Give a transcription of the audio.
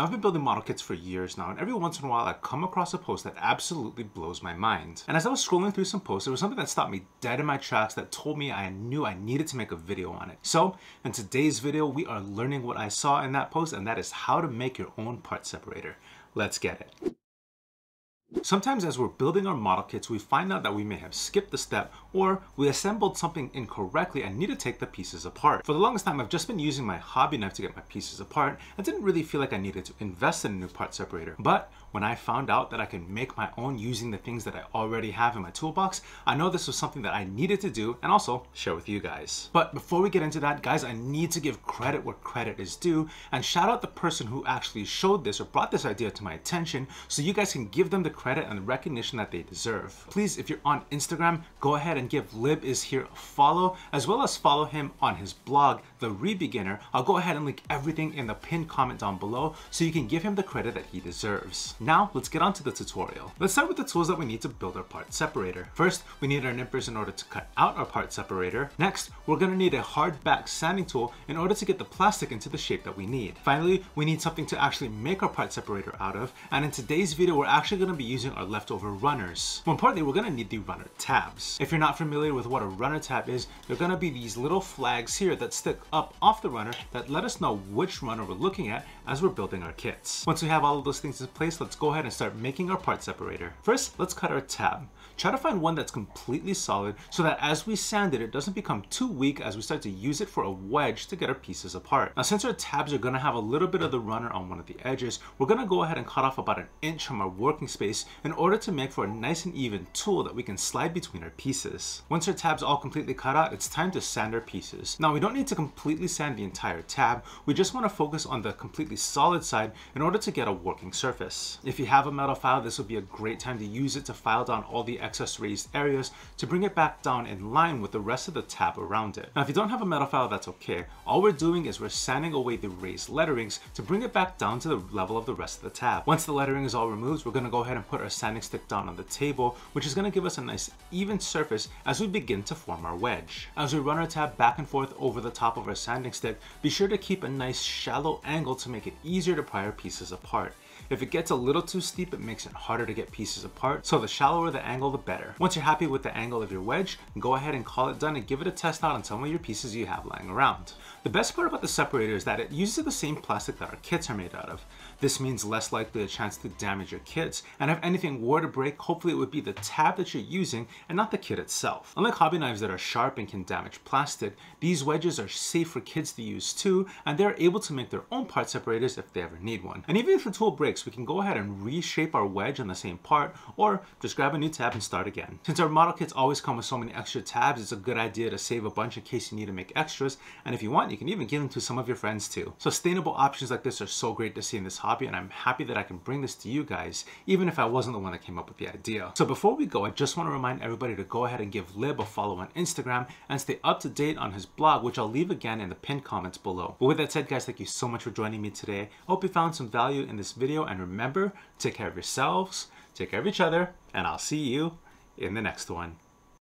Now I've been building model kits for years now and every once in a while I come across a post that absolutely blows my mind. And as I was scrolling through some posts, there was something that stopped me dead in my tracks that told me I knew I needed to make a video on it. So in today's video, we are learning what I saw in that post and that is how to make your own part separator. Let's get it. Sometimes as we're building our model kits, we find out that we may have skipped a step or we assembled something incorrectly and need to take the pieces apart. For the longest time, I've just been using my hobby knife to get my pieces apart and didn't really feel like I needed to invest in a new part separator. But when I found out that I can make my own using the things that I already have in my toolbox, I know this was something that I needed to do and also share with you guys. But before we get into that, guys, I need to give credit where credit is due and shout out the person who actually showed this or brought this idea to my attention so you guys can give them the credit and recognition that they deserve. Please, if you're on Instagram, go ahead and give Libb is here a follow, as well as follow him on his blog, The Rebeginner. I'll go ahead and link everything in the pinned comment down below so you can give him the credit that he deserves. Now, let's get on to the tutorial. Let's start with the tools that we need to build our part separator. First, we need our nippers in order to cut out our part separator. Next, we're gonna need a hard back sanding tool in order to get the plastic into the shape that we need. Finally, we need something to actually make our part separator out of. And in today's video, we're actually gonna be using our leftover runners. More importantly, we're gonna need the runner tabs. If you're not familiar with what a runner tab is, they're gonna be these little flags here that stick up off the runner that let us know which runner we're looking at as we're building our kits. Once we have all of those things in place, let's go ahead and start making our part separator. First, let's cut our tab. Try to find one that's completely solid so that as we sand it, it doesn't become too weak as we start to use it for a wedge to get our pieces apart. Now, since our tabs are gonna have a little bit of the runner on one of the edges, we're gonna go ahead and cut off about an inch from our working space in order to make for a nice and even tool that we can slide between our pieces. Once our tab's all completely cut out, it's time to sand our pieces. Now, we don't need to completely sand the entire tab. We just wanna focus on the completely solid side in order to get a working surface. If you have a metal file, this would be a great time to use it to file down all the excess raised areas to bring it back down in line with the rest of the tab around it. Now if you don't have a metal file, that's okay. All we're doing is we're sanding away the raised letterings to bring it back down to the level of the rest of the tab. Once the lettering is all removed, we're gonna go ahead and put our sanding stick down on the table, which is gonna give us a nice even surface as we begin to form our wedge. As we run our tab back and forth over the top of our sanding stick, be sure to keep a nice shallow angle to make it easier to pry our pieces apart. If it gets a little too steep, it makes it harder to get pieces apart, so the shallower the angle, the better. Once you're happy with the angle of your wedge, go ahead and call it done and give it a test out on some of your pieces you have lying around. The best part about the separator is that it uses the same plastic that our kits are made out of. This means less likely a chance to damage your kits, and if anything were to break, hopefully it would be the tab that you're using and not the kit itself. Unlike hobby knives that are sharp and can damage plastic, these wedges are safe for kids to use too, and they're able to make their own part separators if they ever need one. And even if the tool breaks, we can go ahead and reshape our wedge on the same part, or just grab a new tab and start again. Since our model kits always come with so many extra tabs, it's a good idea to save a bunch in case you need to make extras, and if you want, you can even give them to some of your friends too. Sustainable options like this are so great to see in this hobby and I'm happy that I can bring this to you guys, even if I wasn't the one that came up with the idea. So before we go, I just want to remind everybody to go ahead and give Libb a follow on Instagram and stay up to date on his blog, which I'll leave again in the pinned comments below. But with that said, guys, thank you so much for joining me today. Hope you found some value in this video and remember, take care of yourselves, take care of each other, and I'll see you in the next one.